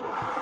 you